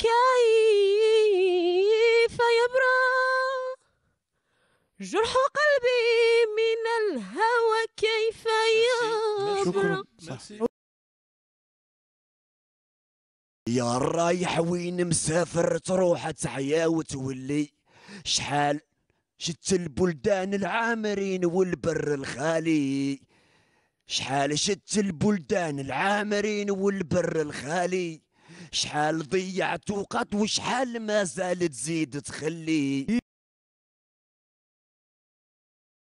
كيف يبرى جرح قلبي من الهوى كيف يبرى شكرا يا الرايح وين مسافر تروح تحيا وتولي؟ شحال شت البلدان العامرين والبر الخالي؟ شحال شت البلدان العامرين والبر الخالي؟ شحال ضيعت وقت وشحال ما زالت تزيد تخلي؟